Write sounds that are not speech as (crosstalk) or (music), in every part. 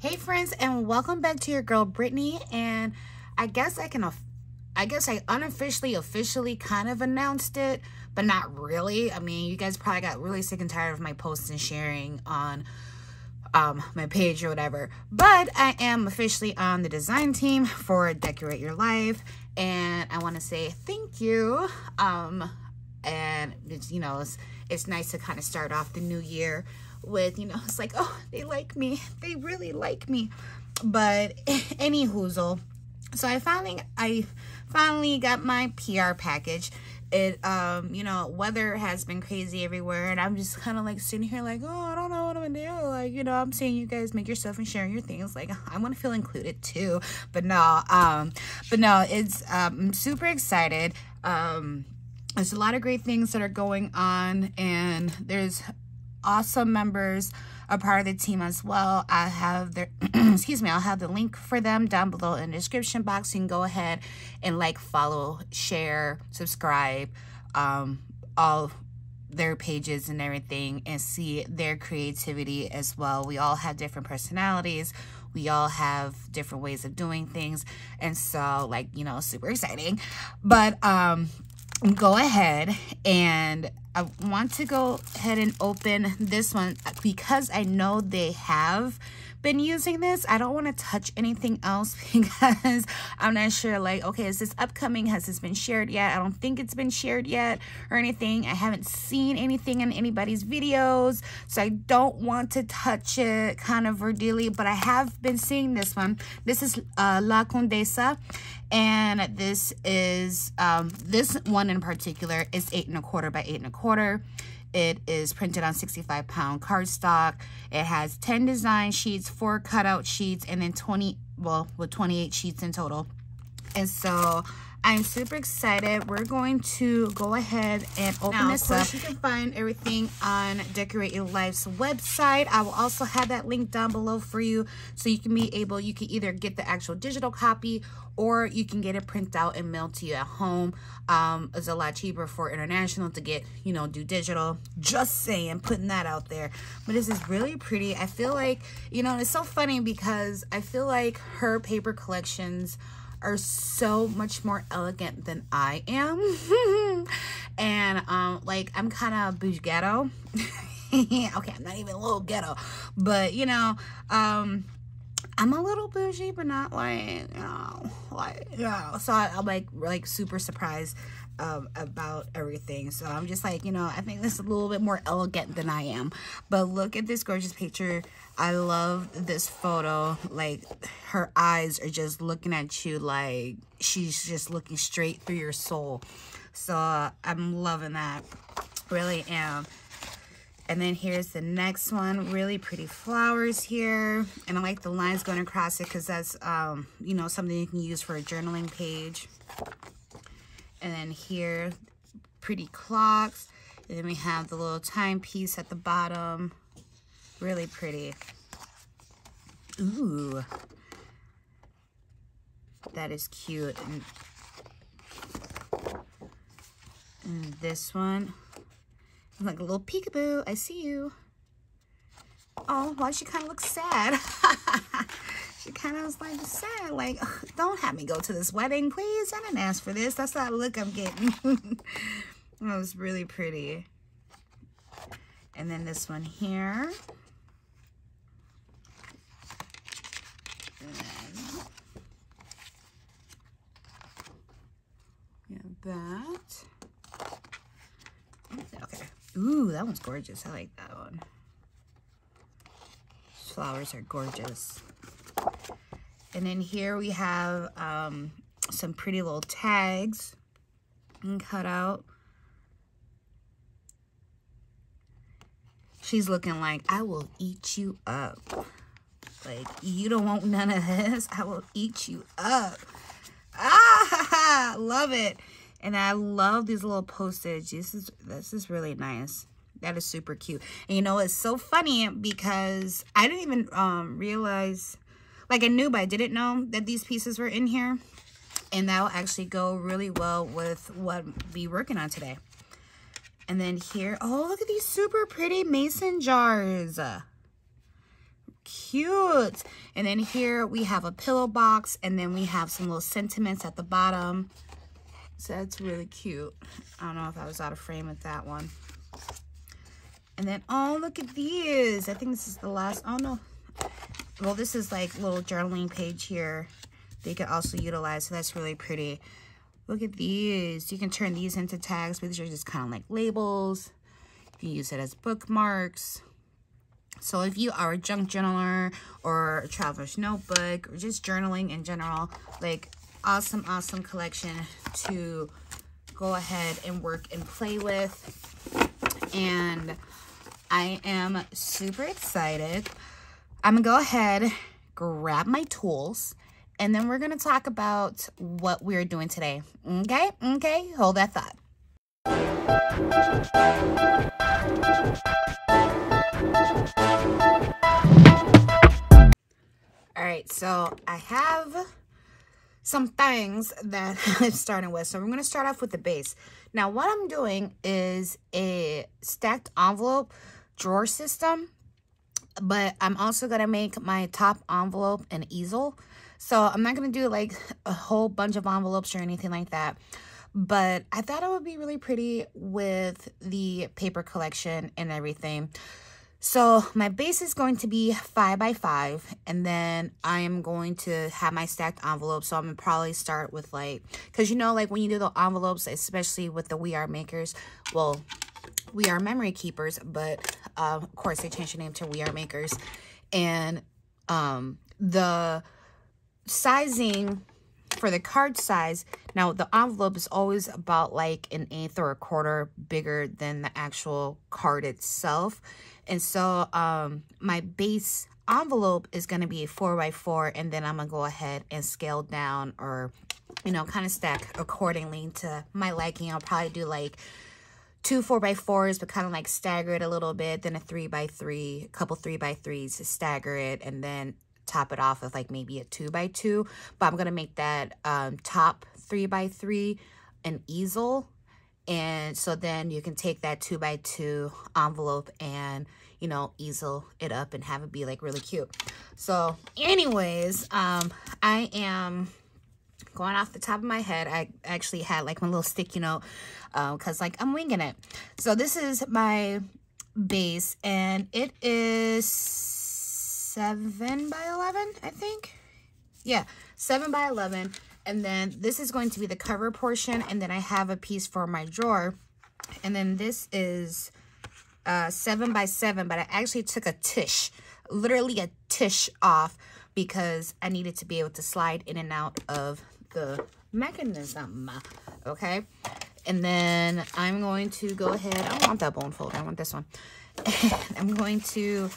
Hey friends and welcome back to your girl Brittanee and I guess I can I guess I unofficially officially kind of announced it but not really. I mean you guys probably got really sick and tired of my posts and sharing on um, my page or whatever. But I am officially on the design team for Decorate Your Life and I want to say thank you. Um, and it's, you know, it's, it's nice to kind of start off the new year with, you know, (laughs) it's like, oh, they like me. They really like me. But (laughs) any hoozle. So I finally, I finally got my PR package. It, um, you know, weather has been crazy everywhere. And I'm just kind of like sitting here like, oh, I don't know what I'm going to do. Like, you know, I'm seeing you guys make yourself and sharing your things. Like, I want to feel included too. But no, um, but no, it's, um, I'm super excited. Um, there's a lot of great things that are going on and there's awesome members are part of the team as well. I have their, (clears throat) excuse me, I'll have the link for them down below in the description box. You can go ahead and like, follow, share, subscribe, um, all their pages and everything and see their creativity as well. We all have different personalities. We all have different ways of doing things. And so like, you know, super exciting. But um, go ahead and I want to go ahead and open this one because I know they have been using this. I don't want to touch anything else (laughs) because I'm not sure like, okay, is this upcoming? Has this been shared yet? I don't think it's been shared yet or anything. I haven't seen anything in anybody's videos. So I don't want to touch it kind of ordeally, but I have been seeing this one. This is uh, La Condesa and this is, um, this one in particular is eight and a quarter by eight and a quarter. It is printed on 65 pound cardstock. It has 10 design sheets, four cutout sheets, and then 20, well, with 28 sheets in total. And so I'm super excited. We're going to go ahead and open now, this up. Course, You can find everything on Decorate Your Life's website. I will also have that link down below for you so you can be able, you can either get the actual digital copy or you can get it printed out and mailed to you at home. Um, it's a lot cheaper for international to get, you know, do digital. Just saying, putting that out there. But this is really pretty. I feel like, you know, it's so funny because I feel like her paper collections are so much more elegant than I am. (laughs) and um, like I'm kind of bougie ghetto. (laughs) okay, I'm not even a little ghetto, but you know, um, I'm a little bougie, but not like, you know, know. So I, am like, like super surprised um, about everything. So I'm just like, you know, I think this is a little bit more elegant than I am. But look at this gorgeous picture. I love this photo. Like, her eyes are just looking at you like she's just looking straight through your soul. So uh, I'm loving that. Really am. And then here's the next one. Really pretty flowers here. And I like the lines going across it because that's, um, you know, something you can use for a journaling page. And then here, pretty clocks. And then we have the little timepiece at the bottom. Really pretty. Ooh. That is cute. And, and this one, like a little peekaboo. I see you. Oh, why she kind of looks sad. (laughs) she kind of was like sad, like, (laughs) don't have me go to this wedding, please. I didn't ask for this. That's the look I'm getting. (laughs) that was really pretty. And then this one here. that. Okay. Ooh, that one's gorgeous. I like that one. Flowers are gorgeous. And then here we have um, some pretty little tags and cut out. She's looking like, I will eat you up. Like, you don't want none of this. I will eat you up. Ah, (laughs) love it. And I love these little postage. This is, this is really nice. That is super cute. And you know, it's so funny because I didn't even um, realize, like I knew, but I didn't know that these pieces were in here. And that will actually go really well with what we're working on today. And then here, oh, look at these super pretty mason jars. cute. And then here we have a pillow box and then we have some little sentiments at the bottom. So that's really cute. I don't know if I was out of frame with that one. And then, oh, look at these. I think this is the last, oh no. Well, this is like little journaling page here. They could also utilize, so that's really pretty. Look at these. You can turn these into tags, but these are just kind of like labels. You can use it as bookmarks. So if you are a junk journaler or a traveler's notebook or just journaling in general, like awesome, awesome collection to go ahead and work and play with. And I am super excited. I'm to go ahead, grab my tools, and then we're to talk about what we're doing today. Okay? Okay? Hold that thought. All right, so I have some things that (laughs) I'm starting with. So I'm to start off with the base. Now, what I'm doing is a stacked envelope drawer system, but I'm also going to make my top envelope an easel. So I'm not going to do like a whole bunch of envelopes or anything like that. But I thought it would be really pretty with the paper collection and everything. So my base is going to be five by five and then I am going to have my stacked envelopes. So I'm gonna probably start with like, cause you know, like when you do the envelopes, especially with the We Are Makers, well, We Are Memory Keepers, but of course they changed the name to We Are Makers. And um, the sizing for the card size, now the envelope is always about like an eighth or a quarter bigger than the actual card itself. And so um, my base envelope is going to be a 4 by 4 and then I'm going to go ahead and scale down or, you know, kind of stack accordingly to my liking. I'll probably do like two 4 by 4s but kind of like stagger it a little bit, then a 3 by 3 a couple 3 by 3s to stagger it, and then top it off with like maybe a 2 by 2 But I'm to make that um, top 3 by 3 an easel and so then you can take that two by two envelope and, you know, easel it up and have it be like really cute. So anyways, um, I am going off the top of my head. I actually had like my little sticky note because uh, like I'm winging it. So this is my base and it is 7 by 11, I think. Yeah, 7 by 11 and then this is going to be the cover portion. And then I have a piece for my drawer. And then this is uh, seven by seven, but I actually took a tish, literally a tish off because I needed to be able to slide in and out of the mechanism. Okay. And then I'm going to go ahead. I don't want that bone fold. I want this one. (laughs) I'm going to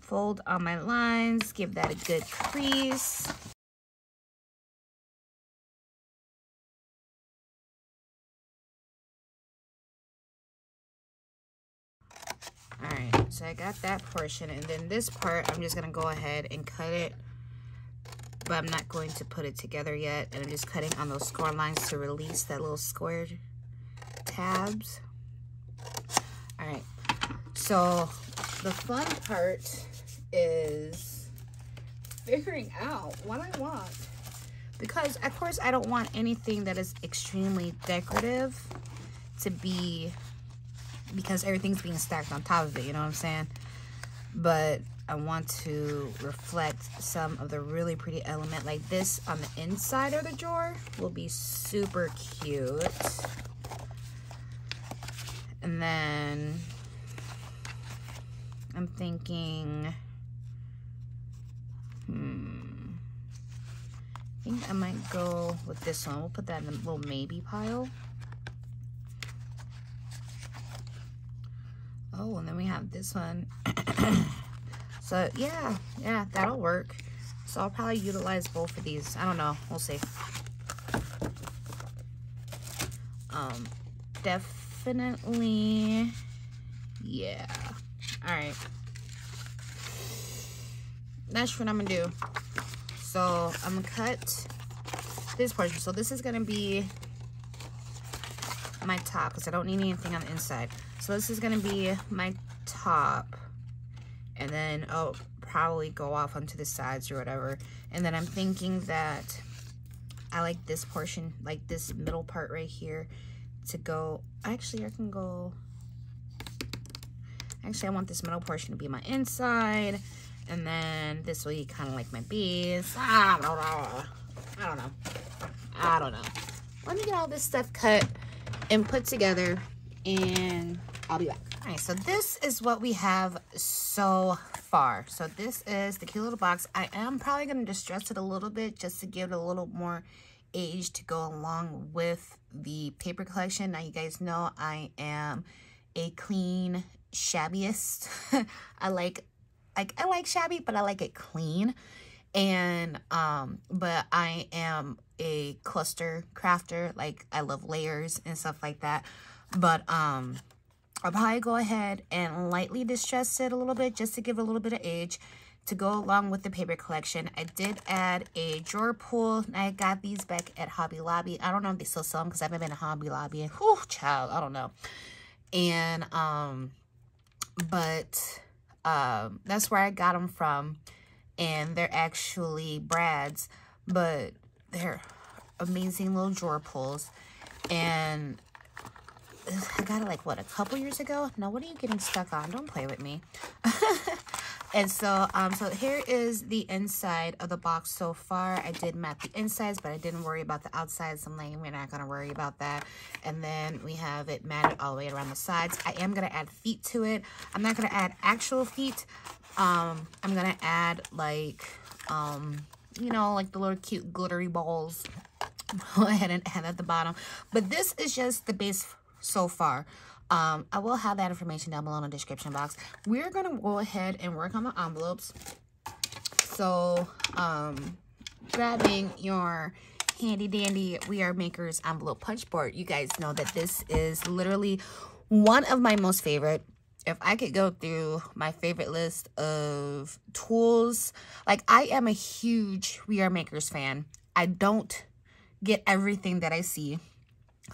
fold on my lines, give that a good crease. all right so i got that portion and then this part i'm just gonna go ahead and cut it but i'm not going to put it together yet and i'm just cutting on those score lines to release that little squared tabs all right so the fun part is figuring out what i want because of course i don't want anything that is extremely decorative to be because everything's being stacked on top of it, you know what I'm saying? But I want to reflect some of the really pretty element like this on the inside of the drawer will be super cute. And then I'm thinking, hmm, I think I might go with this one. We'll put that in the little maybe pile. Oh, and then we have this one. (clears throat) so, yeah, yeah, that'll work. So I'll probably utilize both of these. I don't know. We'll see. Um, definitely, yeah. All right. That's what I'm going to do. So I'm going to cut this portion. So this is going to be my top because I don't need anything on the inside. So this is going to be my top. And then, oh, probably go off onto the sides or whatever. And then I'm thinking that I like this portion, like this middle part right here to go, actually I can go, actually I want this middle portion to be my inside. And then this will be kind of like my base. I don't know. I don't know. I don't know. Let me get all this stuff cut and put together and I'll be back. All right, so this is what we have so far. So this is the cute little box. I am probably going to distress it a little bit just to give it a little more age to go along with the paper collection. Now, you guys know I am a clean shabbyist. (laughs) I like, like, I like shabby, but I like it clean. And, um, but I am a cluster crafter. Like, I love layers and stuff like that. But, um, I'll probably go ahead and lightly distress it a little bit just to give it a little bit of age to go along with the paper collection. I did add a drawer pull. I got these back at Hobby Lobby. I don't know if they still sell them because I haven't been to Hobby Lobby. Whew, child, I don't know. And, um, but, um, that's where I got them from. And they're actually brads, but they're amazing little drawer pulls. And I got it like, what, a couple years ago? Now, what are you getting stuck on? Don't play with me. (laughs) and so, um, so here is the inside of the box so far. I did mat the insides, but I didn't worry about the outsides. I'm like, we're not going to worry about that. And then we have it matted all the way around the sides. I am going to add feet to it. I'm not going to add actual feet. Um, I'm going to add like, um, you know, like the little cute glittery balls. (laughs) Go ahead and add at the bottom. But this is just the base so far. Um, I will have that information down below in the description box. We're going to go ahead and work on the envelopes. So, um, grabbing your handy dandy We Are Makers envelope punch board. You guys know that this is literally one of my most favorite. If I could go through my favorite list of tools, like I am a huge We Are Makers fan. I don't get everything that I see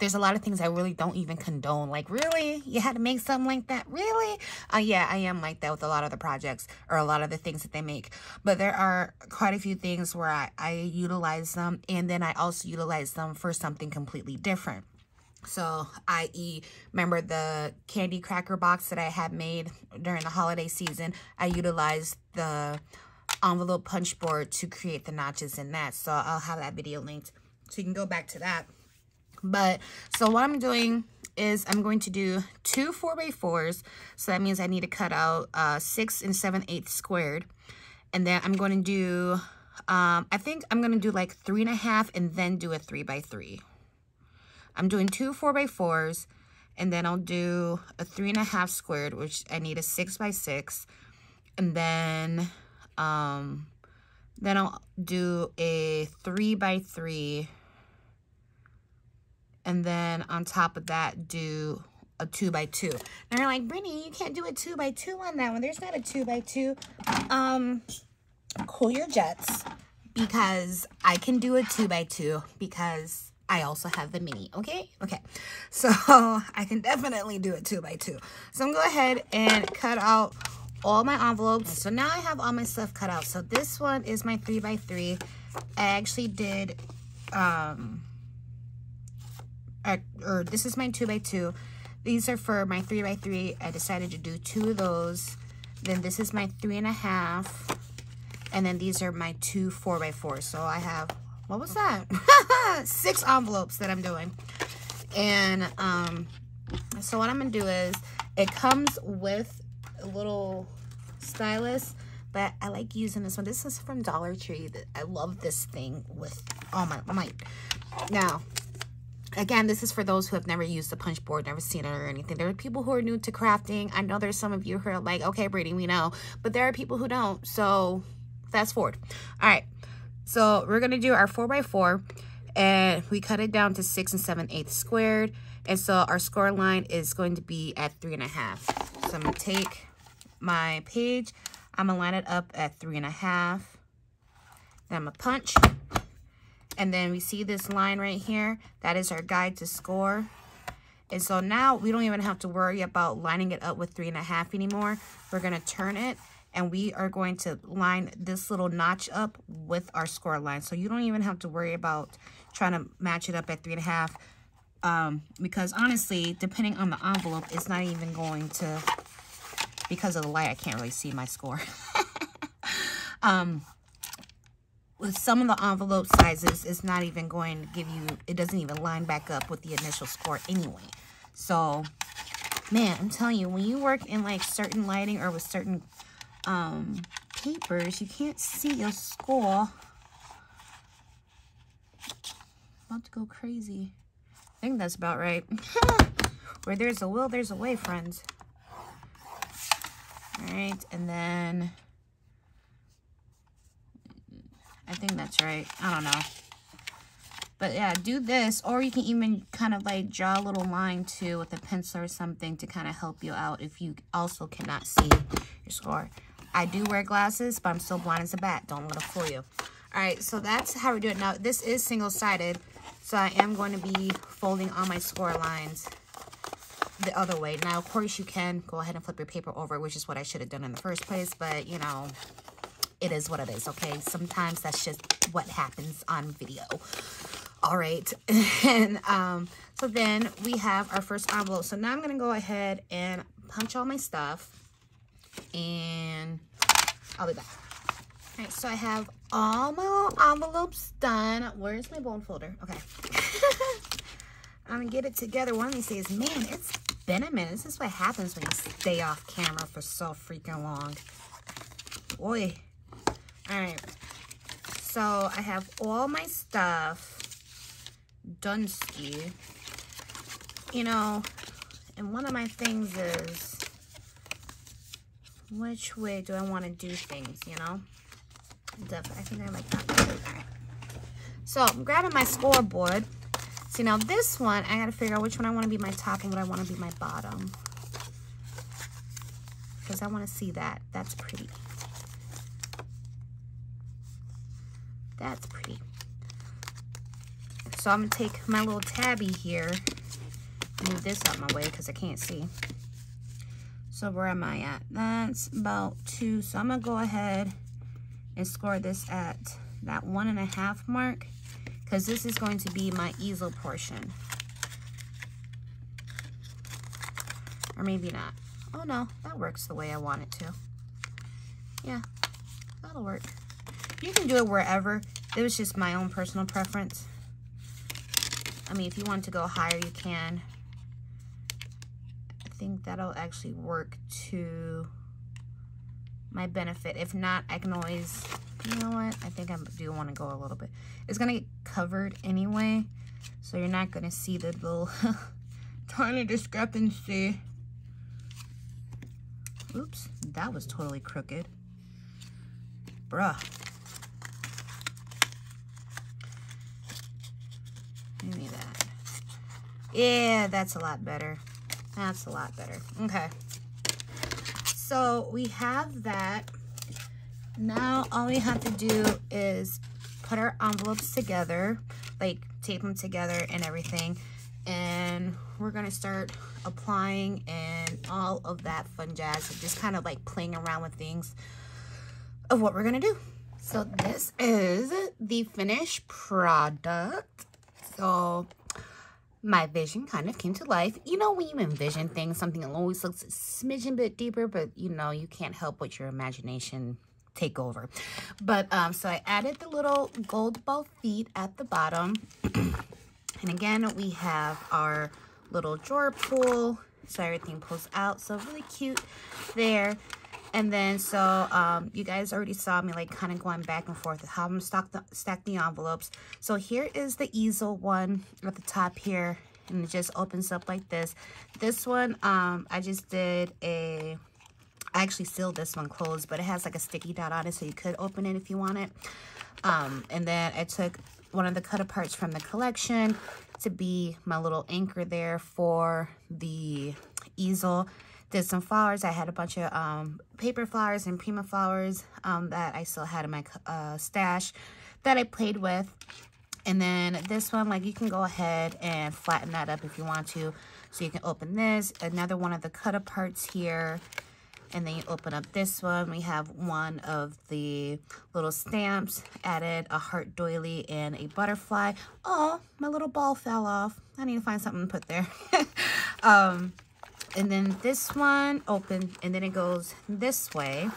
there's a lot of things I really don't even condone. Like, really? You had to make something like that? Really? Uh, yeah, I am like that with a lot of the projects or a lot of the things that they make. But there are quite a few things where I, I utilize them and then I also utilize them for something completely different. So, i.e., remember the candy cracker box that I had made during the holiday season? I utilized the envelope punch board to create the notches in that. So, I'll have that video linked so you can go back to that. But, so what I'm doing is I'm going to do two 4x4s. So that means I need to cut out uh, 6 and 7 eighths squared. And then I'm going to do, um, I think I'm going to do like three and a half and then do a 3 by 3 I'm doing two 4x4s and then I'll do a three and a half squared, which I need a 6 by 6 And then, um, then I'll do a 3 by 3 and then on top of that do a two by two. And you're like, Brittanee, you can't do a two by two on that one. There's not a two by two. Um, cool your jets because I can do a two by two because I also have the mini, okay? Okay, (laughs) so I can definitely do a two by two. So I'm gonna go ahead and cut out all my envelopes. So now I have all my stuff cut out. So this one is my three by three. I actually did, um, or this is my 2 by 2 These are for my 3 by 3 I decided to do two of those. Then this is my three and a half. And then these are my two 4 by 4 So I have, what was that? (laughs) Six envelopes that I'm doing. And um, so what I'm going to do is, it comes with a little stylus but I like using this one. This is from Dollar Tree. I love this thing with all my, my, now, Again, this is for those who have never used the punch board, never seen it or anything. There are people who are new to crafting. I know there's some of you who are like, okay, Brady, we know. But there are people who don't. So fast forward. All right. So we're going to do our 4x4 and we cut it down to 6 and 7 eighths squared. And so our score line is going to be at three and a half. So I'm going to take my page. I'm going to line it up at three and a half. Then I'm going to punch. And then we see this line right here. That is our guide to score. And so now we don't even have to worry about lining it up with three and a half anymore. We're going to turn it And we are going to line this little notch up with our score line. So you don't even have to worry about trying to match it up at three and a half. Um, because honestly, depending on the envelope, it's not even going to, because of the light, I can't really see my score. (laughs) um, with some of the envelope sizes, it's not even going to give you, it doesn't even line back up with the initial score anyway. So, man, I'm telling you, when you work in like certain lighting or with certain um, papers, you can't see your score. About to go crazy. I think that's about right. (laughs) Where there's a will, there's a way, friends. All right, and then I think that's right. I don't know. But yeah, do this, or you can even kind of like draw a little line too with a pencil or something to kind of help you out if you also cannot see your score. I do wear glasses, but I'm still blind as a bat. Don't let it fool you. All right, so that's how we do it. Now, this is single-sided, so I am going to be folding all my score lines the other way. Now, of course, you can go ahead and flip your paper over, which is what I should have done in the first place, but, you know, it is what it is, okay? Sometimes that's just what happens on video. All right. (laughs) and um, so then we have our first envelope. So now I'm going to go ahead and punch all my stuff. And I'll be back. All right, so I have all my little envelopes done. Where's my bone folder? Okay. (laughs) I'm going to get it together one of these days. Man, it's been a minute. This is what happens when you stay off camera for so freaking long. Boy. All right. So I have all my stuff done ski. You know, and one of my things is which way do I want to do things, you know? I think I like that. So I'm grabbing my scoreboard. See, now this one, I got to figure out which one I want to be my top and what I want to be my bottom. Because I want to see that. That's pretty. That's pretty. So I'm going to take my little tabby here, move this out my way because I can't see. So where am I at? That's about two. So I'm going to go ahead and score this at that one and a half mark because this is going to be my easel portion. Or maybe not. Oh no, that works the way I want it to. Yeah, that'll work. You can do it wherever. It was just my own personal preference. I mean, if you want to go higher, you can. I think that'll actually work to my benefit. If not, I can always, you know what? I think I do want to go a little bit. It's going to get covered anyway, so you're not going to see the little (laughs) tiny discrepancy. Oops, that was totally crooked. Bruh. Give that. Yeah, that's a lot better. That's a lot better. Okay. So we have that. Now all we have to do is put our envelopes together, like tape them together and everything. And we're going to start applying and all of that fun jazz. Just kind of like playing around with things of what we're going to do. So this is the finished product. So my vision kind of came to life. You know, when you envision things, something always looks a smidgen bit deeper, but you know, you can't help what your imagination take over. But um, so I added the little gold ball feet at the bottom. (clears throat) and again, we have our little drawer pull. So everything pulls out. So really cute there. And then, so um, you guys already saw me like kind of going back and forth how I'm stack the, stack the envelopes. So here is the easel one at the top here. And it just opens up like this. This one, um, I just did a, I actually sealed this one closed, but it has like a sticky dot on it, so you could open it if you want it. Um, and then I took one of the cut aparts from the collection to be my little anchor there for the easel did some flowers. I had a bunch of um, paper flowers and Prima flowers um, that I still had in my uh, stash that I played with. And then this one, like you can go ahead and flatten that up if you want to. So you can open this. Another one of the cut aparts here. And then you open up this one. We have one of the little stamps. Added a heart doily and a butterfly. Oh, my little ball fell off. I need to find something to put there. (laughs) um, and then this one open and then it goes this way.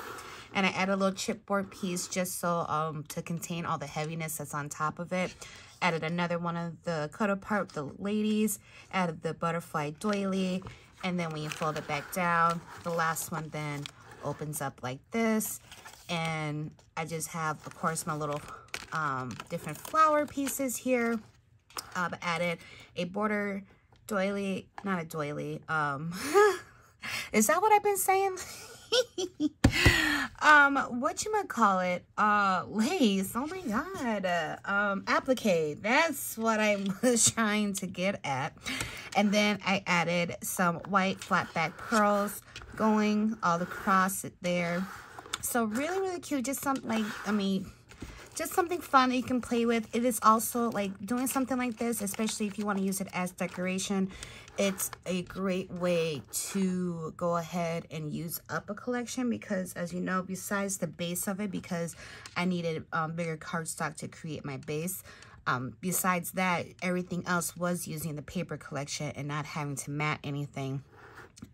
And I add a little chipboard piece just so um to contain all the heaviness that's on top of it. Added another one of the cut apart the ladies. Added the butterfly doily. And then when you fold it back down. The last one then opens up like this. And I just have of course my little um different flower pieces here. I've added a border doily, not a doily. Um, (laughs) is that what I've been saying? (laughs) um, what you might call it? Uh, lace. Oh my god. Um, applique. That's what I was (laughs) trying to get at. And then I added some white flat back pearls going all across it there. So really, really cute. Just something like, I mean, just something fun that you can play with. It is also like doing something like this, especially if you want to use it as decoration. It's a great way to go ahead and use up a collection because as you know, besides the base of it, because I needed um, bigger cardstock to create my base, um, besides that, everything else was using the paper collection and not having to mat anything.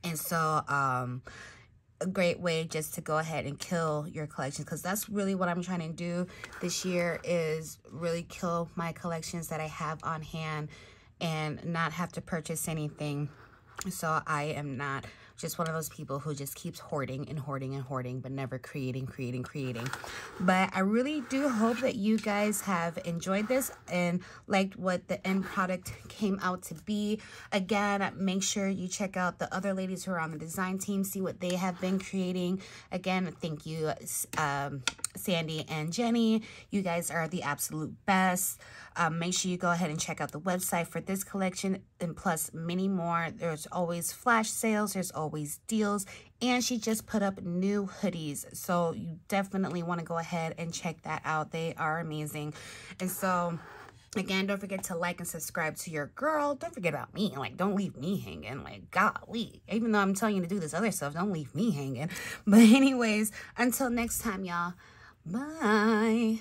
And so, um, a great way just to go ahead and kill your collection because that's really what I'm trying to do this year is really kill my collections that I have on hand and not have to purchase anything. So I am not just one of those people who just keeps hoarding and hoarding and hoarding, but never creating, creating, creating. But I really do hope that you guys have enjoyed this and liked what the end product came out to be. Again, make sure you check out the other ladies who are on the design team, see what they have been creating. Again, thank you, um, Sandi and Jennie. You guys are the absolute best. Um, make sure you go ahead and check out the website for this collection and plus many more. There's always flash sales. There's always deals. And she just put up new hoodies. So you definitely want to go ahead and check that out. They are amazing. And so... Again, don't forget to like and subscribe to your girl. Don't forget about me. Like, don't leave me hanging. Like, golly. Even though I'm telling you to do this other stuff, don't leave me hanging. (laughs) But anyways, until next time, y'all. Bye.